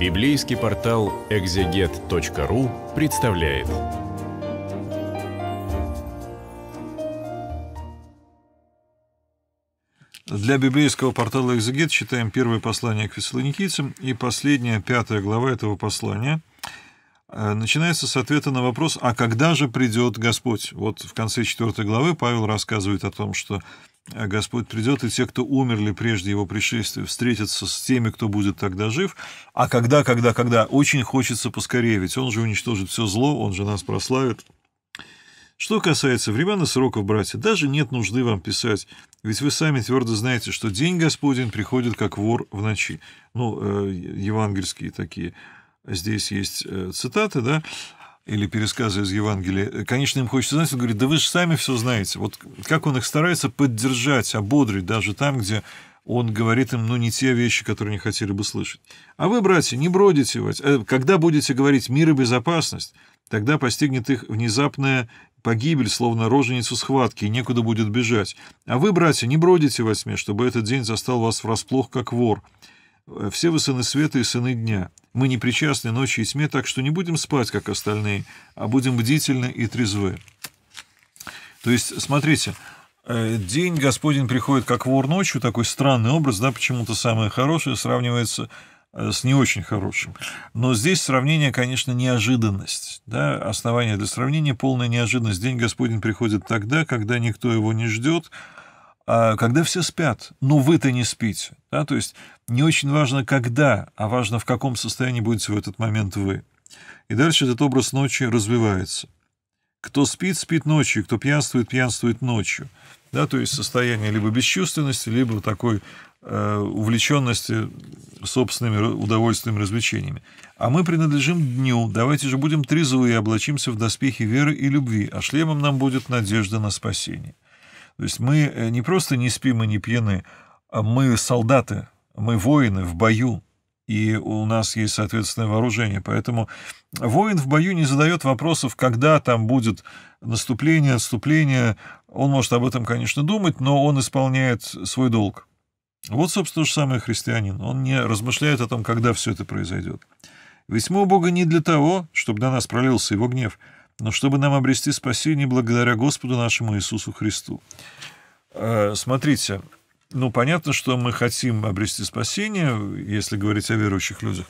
Библейский портал экзегет.ру представляет. Для библейского портала «Экзегет» читаем первое послание к фессалоникийцам и последняя, пятая глава этого послания. Э, начинается с ответа на вопрос «А когда же придет Господь?». Вот в конце четвертой главы Павел рассказывает о том, что э, Господь придет, и те, кто умерли прежде Его пришествия, встретятся с теми, кто будет тогда жив. А когда, когда, когда? Очень хочется поскорее, ведь Он же уничтожит все зло, Он же нас прославит. Что касается времен и сроков, братья, даже нет нужды вам писать, ведь вы сами твердо знаете, что день Господень приходит как вор в ночи. Ну, э, евангельские такие. Здесь есть э, цитаты, да, или пересказы из Евангелия. Конечно, им хочется знать, он говорит, да вы же сами все знаете. Вот как он их старается поддержать, ободрить, даже там, где он говорит им, ну, не те вещи, которые они хотели бы слышать. А вы, братья, не бродите, э, когда будете говорить мир и безопасность, тогда постигнет их внезапная погибель, словно роженицу схватки, и некуда будет бежать. А вы, братья, не бродите во тьме, чтобы этот день застал вас врасплох, как вор. Все вы сыны света и сыны дня. Мы не причастны ночи и тьме, так что не будем спать, как остальные, а будем бдительны и трезвы. То есть, смотрите, э, день Господень приходит как вор ночью, такой странный образ, да, почему-то самое хорошее сравнивается Э, с не очень хорошим. Но здесь сравнение, конечно, неожиданность. Да? Основание для сравнения – полная неожиданность. День Господень приходит тогда, когда никто его не ждет, когда все спят. Но вы-то не спите. Да? То есть не очень важно, когда, а важно, в каком состоянии будете в этот момент вы. И дальше этот образ ночи развивается. Кто спит, спит ночью, кто пьянствует, пьянствует ночью. Да, то есть состояние либо бесчувственности, либо такой Э, увлеченности собственными удовольствиями, развлечениями. А мы принадлежим дню, давайте же будем трезвы и облачимся в доспехи веры и любви, а шлемом нам будет надежда на спасение. То есть мы э, не просто не спим и не пьяны, а мы солдаты, мы воины в бою, и у нас есть соответственное вооружение. Поэтому воин в бою не задает вопросов, когда там будет наступление, отступление. Он может об этом, конечно, думать, но он исполняет свой долг. Вот, собственно, то же самое христианин. Он не размышляет о том, когда все это произойдет. Ведь мы у Бога не для того, чтобы на нас пролился его гнев, но чтобы нам обрести спасение благодаря Господу нашему Иисусу Христу. Э, смотрите, ну, понятно, что мы хотим обрести спасение, если говорить о верующих людях.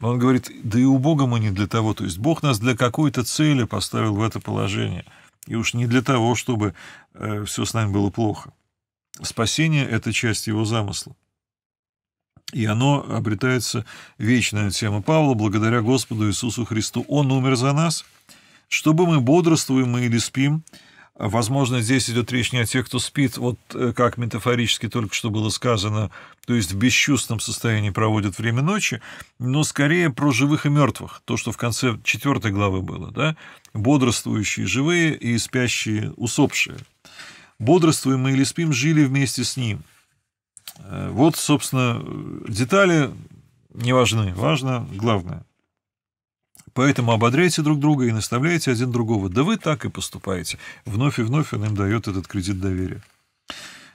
Но он говорит, да и у Бога мы не для того. То есть Бог нас для какой-то цели поставил в это положение. И уж не для того, чтобы э, все с нами было плохо. Спасение — это часть его замысла. И оно обретается, вечная тема Павла, благодаря Господу Иисусу Христу. Он умер за нас, чтобы мы бодрствуем мы или спим. Возможно, здесь идет речь не о тех, кто спит, вот э, как метафорически только что было сказано, то есть в бесчувственном состоянии проводят время ночи, но скорее про живых и мертвых, то, что в конце четвертой главы было, да, бодрствующие живые и спящие усопшие бодрствуем мы или спим, жили вместе с ним. Э, вот, собственно, детали не важны, важно главное. Поэтому ободряйте друг друга и наставляйте один другого. Да вы так и поступаете. Вновь и вновь он им дает этот кредит доверия.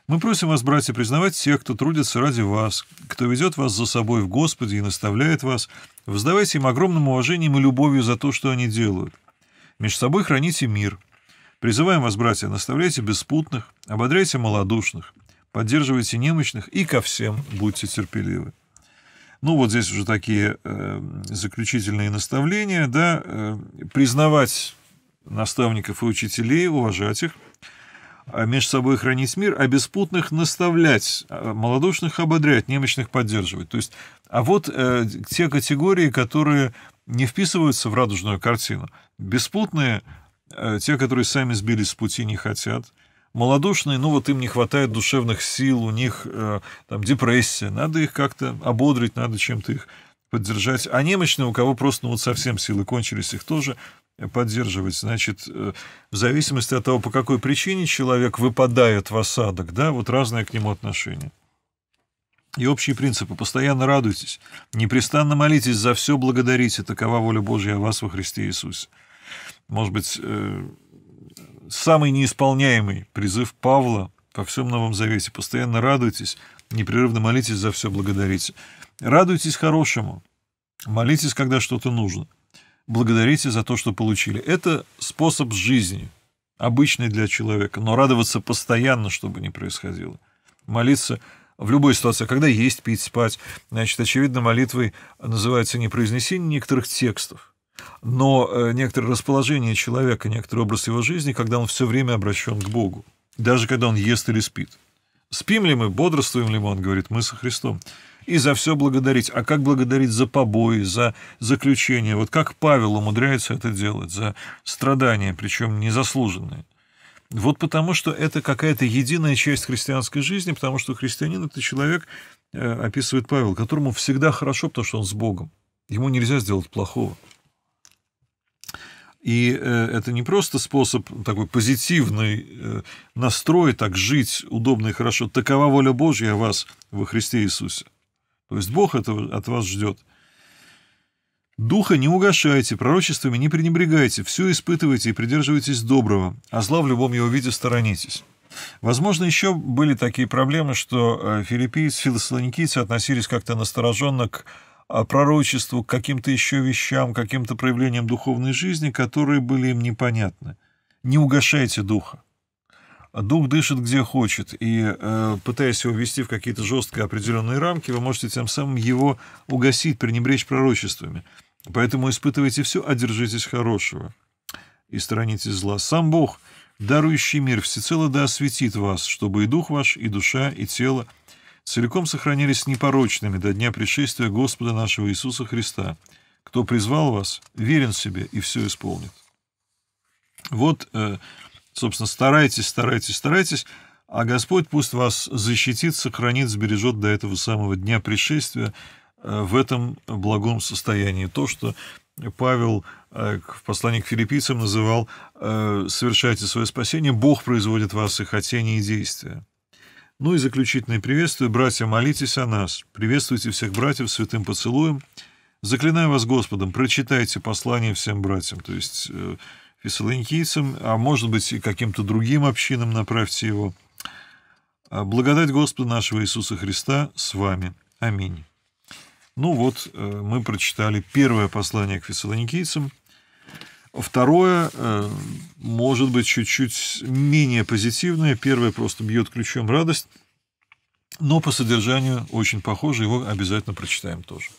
Мы просим вас, братья, признавать тех, кто трудится ради вас, кто ведет вас за собой в Господе и наставляет вас, воздавайте им огромным уважением и любовью за то, что они делают. Между собой храните мир – Призываем вас, братья, наставляйте беспутных, ободряйте малодушных, поддерживайте немощных и ко всем будьте терпеливы. Ну, вот здесь уже такие э, заключительные наставления, да, э, признавать наставников и учителей, уважать их, а между собой хранить мир, а беспутных наставлять, а малодушных ободрять, немощных поддерживать. То есть, а вот э, те категории, которые не вписываются в радужную картину. Беспутные Э, те, которые сами сбились с пути, не хотят. Молодушные, ну вот им не хватает душевных сил, у них э, там депрессия, надо их как-то ободрить, надо чем-то их поддержать. А немощные, у кого просто ну, вот совсем силы кончились, их тоже поддерживать. Значит, э, в зависимости от того, по какой причине человек выпадает в осадок, да, вот разное к нему отношение. И общие принципы. Постоянно радуйтесь, непрестанно молитесь, за все благодарите. Такова воля Божья о вас во Христе Иисусе может быть, э, самый неисполняемый призыв Павла во всем Новом Завете. Постоянно радуйтесь, непрерывно молитесь за все, благодарите. Радуйтесь хорошему. Молитесь, когда что-то нужно. Благодарите за то, что получили. Это способ жизни, обычный для человека, но радоваться постоянно, чтобы не происходило. Молиться в любой ситуации, когда есть, пить, спать. Значит, очевидно, молитвой называется не произнесение некоторых текстов, но э, некоторое расположение человека, некоторый образ его жизни, когда он все время обращен к Богу, даже когда он ест или спит. Спим ли мы, бодрствуем ли мы, он говорит, мы со Христом. И за все благодарить. А как благодарить за побои, за заключение? Вот как Павел умудряется это делать, за страдания, причем незаслуженные. Вот потому что это какая-то единая часть христианской жизни, потому что христианин — это человек, э, описывает Павел, которому всегда хорошо, потому что он с Богом. Ему нельзя сделать плохого. И э, это не просто способ такой позитивный э, настрой, так жить удобно и хорошо. Такова воля Божья о вас во Христе Иисусе. То есть Бог этого от вас ждет. Духа не угошайте, пророчествами не пренебрегайте, все испытывайте и придерживайтесь доброго, а зла в любом его виде сторонитесь. Возможно, еще были такие проблемы, что э, филиппийцы, философоникийцы относились как-то настороженно к пророчеству, к каким-то еще вещам, каким-то проявлениям духовной жизни, которые были им непонятны. Не угошайте духа. Дух дышит где хочет, и э, пытаясь его ввести в какие-то жесткие определенные рамки, вы можете тем самым его угасить, пренебречь пророчествами. Поэтому испытывайте все, а держитесь хорошего и сторонитесь зла. Сам Бог, дарующий мир, всецело да осветит вас, чтобы и дух ваш, и душа, и тело целиком сохранились непорочными до дня пришествия Господа нашего Иисуса Христа. Кто призвал вас, верен себе и все исполнит. Вот, э, собственно, старайтесь, старайтесь, старайтесь, а Господь пусть вас защитит, сохранит, сбережет до этого самого дня пришествия э, в этом благом состоянии. То, что Павел э, в послании к филиппийцам называл «совершайте свое спасение, Бог производит вас и хотение, и действия». Ну и заключительное приветствие. Братья, молитесь о нас. Приветствуйте всех братьев святым поцелуем. Заклинаю вас Господом, прочитайте послание всем братьям, то есть э, фессалоникийцам, а может быть и каким-то другим общинам направьте его. А благодать Господа нашего Иисуса Христа с вами. Аминь. Ну вот, э, мы прочитали первое послание к фессалоникийцам – Второе, э, может быть, чуть-чуть менее позитивное. Первое просто бьет ключом радость, но по содержанию очень похоже, его обязательно прочитаем тоже.